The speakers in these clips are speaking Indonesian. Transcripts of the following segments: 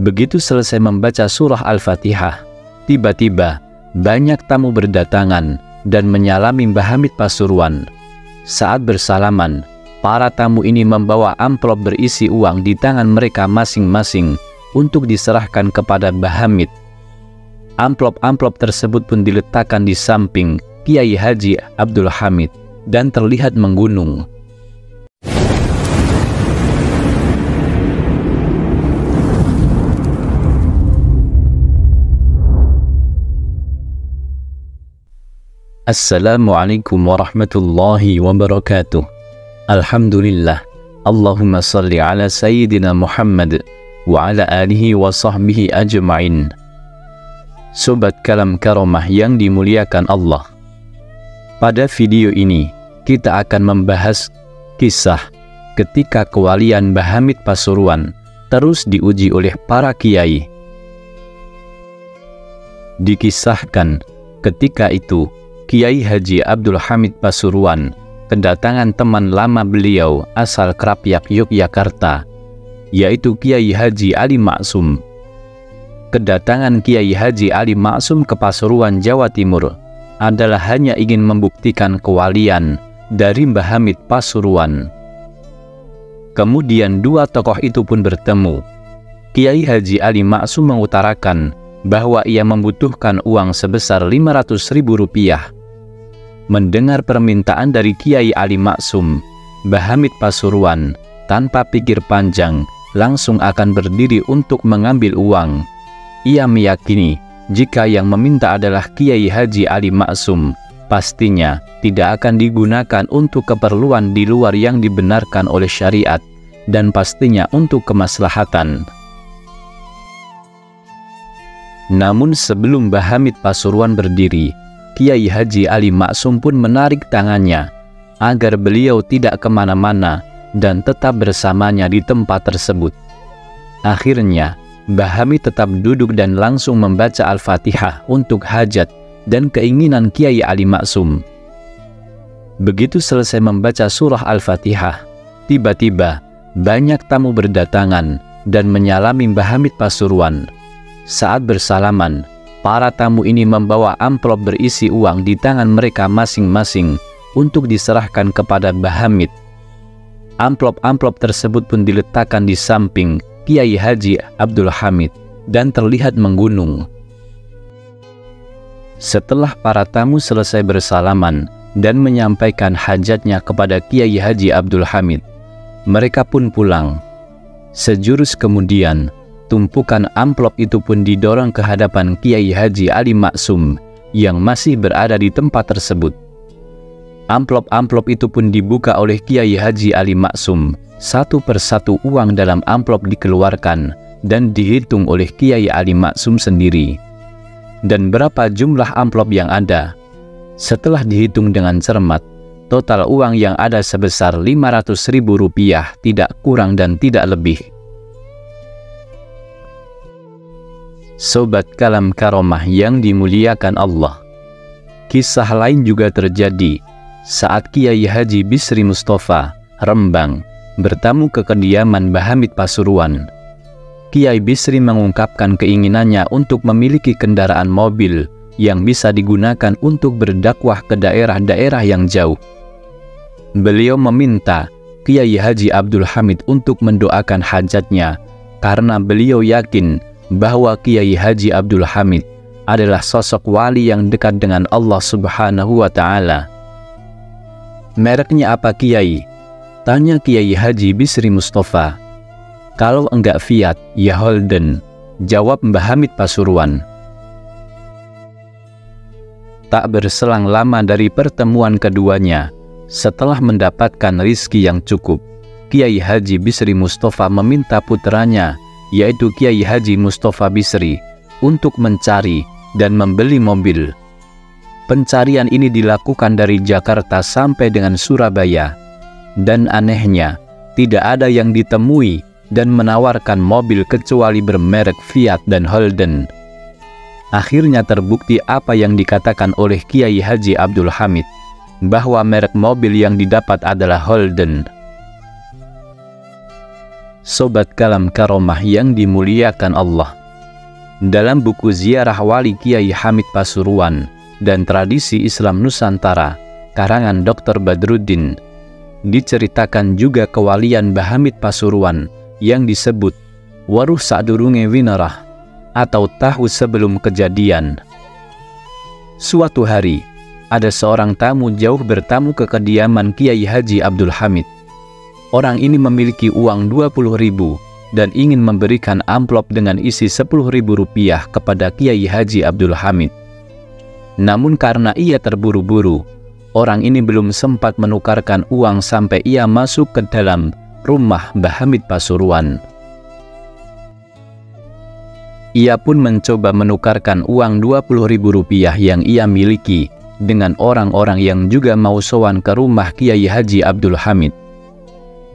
Begitu selesai membaca surah Al-Fatihah, tiba-tiba banyak tamu berdatangan dan menyalami Mbah Hamid Pasuruan. Saat bersalaman, para tamu ini membawa amplop berisi uang di tangan mereka masing-masing untuk diserahkan kepada Mbah Hamid. Amplop-amplop tersebut pun diletakkan di samping Kiai Haji Abdul Hamid dan terlihat menggunung. Assalamualaikum warahmatullahi wabarakatuh. Alhamdulillah. Allahumma salli ala Sayyidina Muhammad wa ala alihi wa sahbihi ajma'in. Sobat kalam karomah yang dimuliakan Allah. Pada video ini, kita akan membahas kisah ketika kewalian Bahamid Pasuruan terus diuji oleh para kiai. Dikisahkan ketika itu Kiai Haji Abdul Hamid Pasuruan kedatangan teman lama beliau asal Krapyak Yogyakarta, yaitu Kiai Haji Ali Maksum. Kedatangan Kiai Haji Ali Maksum ke Pasuruan, Jawa Timur adalah hanya ingin membuktikan kewalian dari Mbah Hamid Pasuruan. Kemudian dua tokoh itu pun bertemu. Kiai Haji Ali Maksum mengutarakan bahwa ia membutuhkan uang sebesar 500 ribu rupiah mendengar permintaan dari Kiai Ali Maksum, Bahamid Pasuruan, tanpa pikir panjang, langsung akan berdiri untuk mengambil uang. Ia meyakini jika yang meminta adalah Kiai Haji Ali Maksum, pastinya tidak akan digunakan untuk keperluan di luar yang dibenarkan oleh syariat dan pastinya untuk kemaslahatan. Namun sebelum Bahamid Pasuruan berdiri, Kiai Haji Ali Maksum pun menarik tangannya agar beliau tidak ke mana-mana dan tetap bersamanya di tempat tersebut. Akhirnya, Bahami tetap duduk dan langsung membaca Al-Fatihah untuk hajat dan keinginan Kiai Ali Maksum. Begitu selesai membaca surah Al-Fatihah, tiba-tiba banyak tamu berdatangan dan menyalami Mbah Hamid Pasuruan. Saat bersalaman, Para tamu ini membawa amplop berisi uang di tangan mereka masing-masing untuk diserahkan kepada Bahamid. Amplop-amplop tersebut pun diletakkan di samping Kiai Haji Abdul Hamid dan terlihat menggunung. Setelah para tamu selesai bersalaman dan menyampaikan hajatnya kepada Kiai Haji Abdul Hamid, mereka pun pulang. Sejurus kemudian, Tumpukan amplop itu pun didorong ke hadapan Kiai Haji Ali Maksum yang masih berada di tempat tersebut. Amplop-amplop itu pun dibuka oleh Kiai Haji Ali Maksum. Satu persatu uang dalam amplop dikeluarkan dan dihitung oleh Kiai Ali Maksum sendiri. Dan berapa jumlah amplop yang ada? Setelah dihitung dengan cermat, total uang yang ada sebesar 500 ribu rupiah tidak kurang dan tidak lebih. Sobat Kalam Karomah yang dimuliakan Allah. Kisah lain juga terjadi saat Kiai Haji Bisri Mustafa, Rembang, bertamu ke kediaman Bahamid Pasuruan. Kiai Bisri mengungkapkan keinginannya untuk memiliki kendaraan mobil yang bisa digunakan untuk berdakwah ke daerah-daerah yang jauh. Beliau meminta Kiai Haji Abdul Hamid untuk mendoakan hajatnya karena beliau yakin bahwa Kiai Haji Abdul Hamid adalah sosok wali yang dekat dengan Allah Subhanahu wa taala. Mereknya apa Kiai? Tanya Kiai Haji Bisri Mustafa. Kalau enggak Fiat, ya Holden. Jawab Mbah Hamid Pasuruan. Tak berselang lama dari pertemuan keduanya, setelah mendapatkan rizki yang cukup, Kiai Haji Bisri Mustafa meminta putranya yaitu Kiai Haji Mustafa Bisri, untuk mencari dan membeli mobil. Pencarian ini dilakukan dari Jakarta sampai dengan Surabaya, dan anehnya, tidak ada yang ditemui dan menawarkan mobil kecuali bermerek Fiat dan Holden. Akhirnya terbukti apa yang dikatakan oleh Kiai Haji Abdul Hamid, bahwa merek mobil yang didapat adalah Holden. Sobat Kalam Karomah yang dimuliakan Allah. Dalam buku Ziarah Wali Kiai Hamid Pasuruan dan Tradisi Islam Nusantara, karangan Dr. Badruddin, diceritakan juga kewalian Bahamid Pasuruan yang disebut Waruh Sa'durunge Winarah atau tahu sebelum kejadian. Suatu hari, ada seorang tamu jauh bertamu ke kediaman Kiai Haji Abdul Hamid Orang ini memiliki uang 20 ribu dan ingin memberikan amplop dengan isi 10 ribu rupiah kepada Kiai Haji Abdul Hamid. Namun karena ia terburu-buru, orang ini belum sempat menukarkan uang sampai ia masuk ke dalam rumah Mbah Hamid Pasuruan. Ia pun mencoba menukarkan uang 20 ribu rupiah yang ia miliki dengan orang-orang yang juga mau sowan ke rumah Kiai Haji Abdul Hamid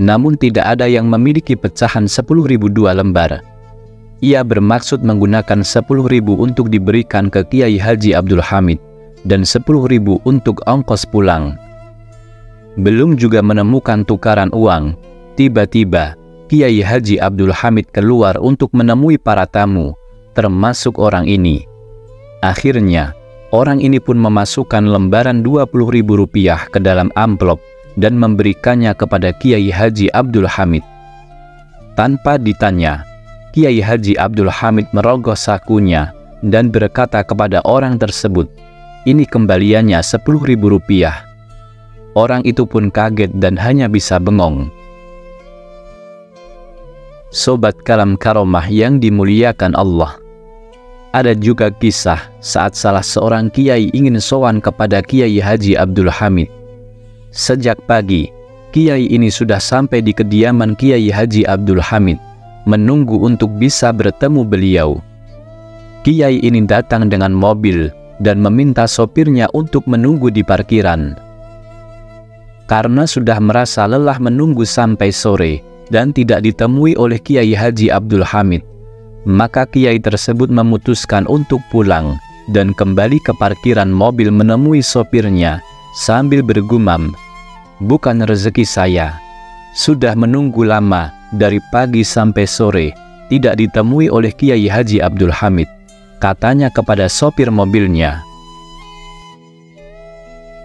namun tidak ada yang memiliki pecahan 10.000 dua lembar. Ia bermaksud menggunakan 10.000 untuk diberikan ke Kiai Haji Abdul Hamid dan 10.000 untuk ongkos pulang. Belum juga menemukan tukaran uang, tiba-tiba Kiai Haji Abdul Hamid keluar untuk menemui para tamu, termasuk orang ini. Akhirnya, orang ini pun memasukkan lembaran Rp20.000 ke dalam amplop dan memberikannya kepada Kiai Haji Abdul Hamid. Tanpa ditanya, Kiai Haji Abdul Hamid merogoh sakunya dan berkata kepada orang tersebut, ini kembaliannya sepuluh ribu rupiah. Orang itu pun kaget dan hanya bisa bengong. Sobat kalam karomah yang dimuliakan Allah. Ada juga kisah saat salah seorang kiai ingin sowan kepada Kiai Haji Abdul Hamid Sejak pagi, Kiai ini sudah sampai di kediaman Kiai Haji Abdul Hamid, menunggu untuk bisa bertemu beliau. Kiai ini datang dengan mobil dan meminta sopirnya untuk menunggu di parkiran. Karena sudah merasa lelah menunggu sampai sore dan tidak ditemui oleh Kiai Haji Abdul Hamid, maka Kiai tersebut memutuskan untuk pulang dan kembali ke parkiran mobil menemui sopirnya sambil bergumam, "Bukan rezeki saya. Sudah menunggu lama dari pagi sampai sore, tidak ditemui oleh Kiai Haji Abdul Hamid." Katanya kepada sopir mobilnya.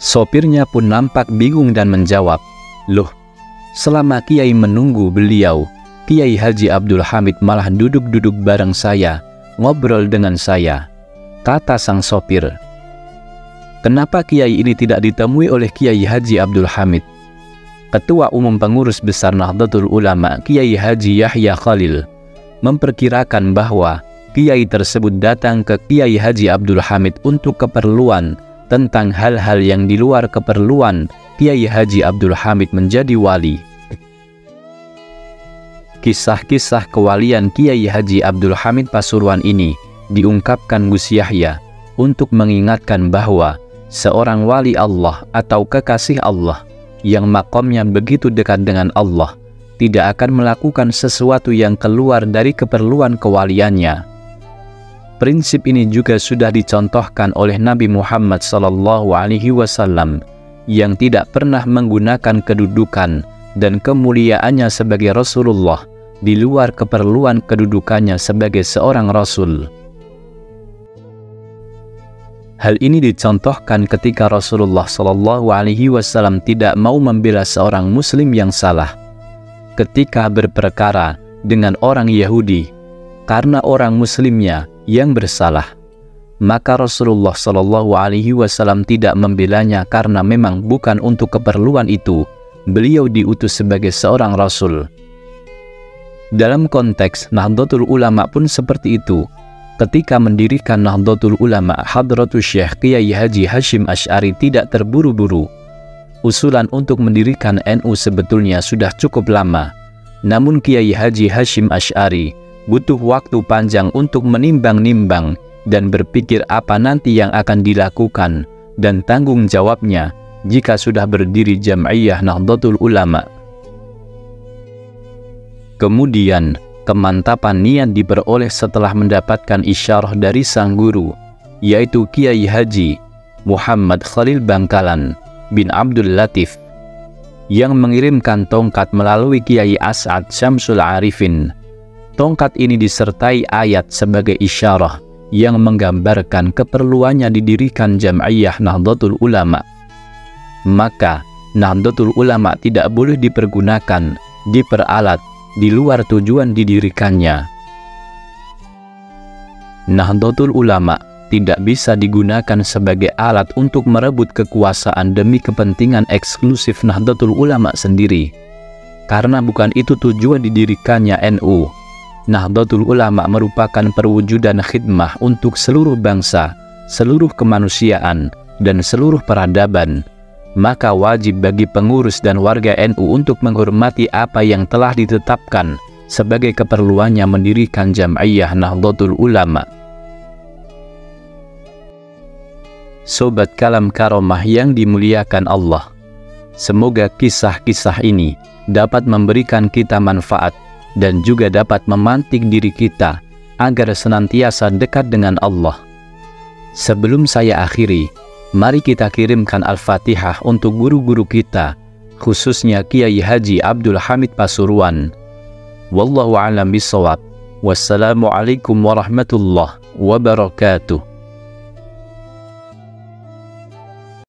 Sopirnya pun nampak bingung dan menjawab, "Loh, selama Kiai menunggu beliau, Kiai Haji Abdul Hamid malah duduk-duduk bareng saya, ngobrol dengan saya." Kata sang sopir, Kenapa kiai ini tidak ditemui oleh Kiai Haji Abdul Hamid? Ketua Umum Pengurus Besar Nahdlatul Ulama Kiai Haji Yahya Khalil memperkirakan bahwa kiai tersebut datang ke Kiai Haji Abdul Hamid untuk keperluan tentang hal-hal yang di luar keperluan Kiai Haji Abdul Hamid menjadi wali. Kisah-kisah kewalian Kiai Haji Abdul Hamid Pasuruan ini diungkapkan Gus Yahya untuk mengingatkan bahwa seorang wali Allah atau kekasih Allah yang makomnya begitu dekat dengan Allah tidak akan melakukan sesuatu yang keluar dari keperluan kewaliannya. Prinsip ini juga sudah dicontohkan oleh Nabi Muhammad SAW yang tidak pernah menggunakan kedudukan dan kemuliaannya sebagai Rasulullah di luar keperluan kedudukannya sebagai seorang Rasul. Hal ini dicontohkan ketika Rasulullah Shallallahu Alaihi Wasallam tidak mau membela seorang Muslim yang salah, ketika berperkara dengan orang Yahudi, karena orang Muslimnya yang bersalah, maka Rasulullah Shallallahu Alaihi Wasallam tidak membelanya karena memang bukan untuk keperluan itu. Beliau diutus sebagai seorang Rasul. Dalam konteks Nahdlatul Ulama pun seperti itu ketika mendirikan Nahdlatul Ulama Hadratus Syekh Kiai Haji Hashim Ash'ari tidak terburu-buru. Usulan untuk mendirikan NU sebetulnya sudah cukup lama. Namun Kiai Haji Hashim Ash'ari butuh waktu panjang untuk menimbang-nimbang dan berpikir apa nanti yang akan dilakukan dan tanggung jawabnya jika sudah berdiri Jam'iyah Nahdlatul Ulama. Kemudian, Kemantapan niat diperoleh setelah mendapatkan isyarah dari sang guru, yaitu Kiai Haji Muhammad Khalil Bangkalan bin Abdul Latif. yang mengirimkan tongkat melalui Kiai As'ad Syamsul Arifin. Tongkat ini disertai ayat sebagai isyarah yang menggambarkan keperluannya didirikan Jam'iyah Nahdlatul Ulama. Maka, Nahdlatul Ulama tidak boleh dipergunakan, diperalat, di luar tujuan didirikannya. Nahdlatul Ulama tidak bisa digunakan sebagai alat untuk merebut kekuasaan demi kepentingan eksklusif Nahdlatul Ulama sendiri. Karena bukan itu tujuan didirikannya NU. Nahdlatul Ulama merupakan perwujudan khidmah untuk seluruh bangsa, seluruh kemanusiaan, dan seluruh peradaban. Maka wajib bagi pengurus dan warga NU untuk menghormati apa yang telah ditetapkan sebagai keperluannya mendirikan Jam'iyah Nahdlatul Ulama. Sobat Kalam Karomah yang dimuliakan Allah. Semoga kisah-kisah ini dapat memberikan kita manfaat dan juga dapat memantik diri kita agar senantiasa dekat dengan Allah. Sebelum saya akhiri, mari kita kirimkan Al-Fatihah untuk guru-guru kita, khususnya Kiai Haji Abdul Hamid Pasuruan. Wallahu a'lam bishawab. Wassalamualaikum warahmatullahi wabarakatuh.